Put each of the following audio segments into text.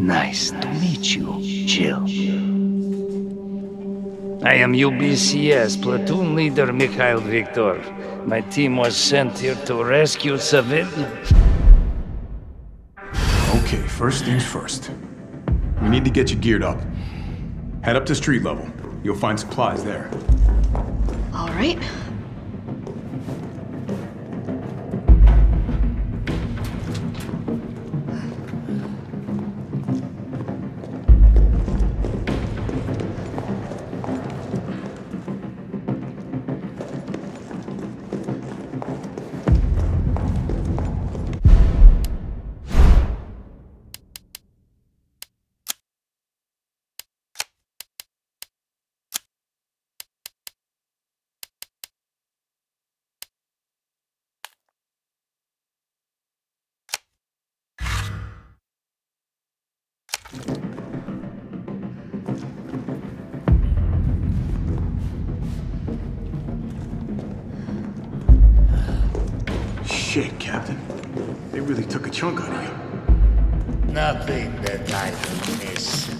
Nice to meet you, Jill. I am UBCS platoon leader Mikhail Viktor. My team was sent here to rescue civilians. Okay, first things first. We need to get you geared up. Head up to street level. You'll find supplies there. All right. Shit, Captain. They really took a chunk out of you. Nothing that I miss.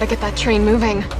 Gotta get that train moving.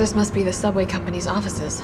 This must be the subway company's offices.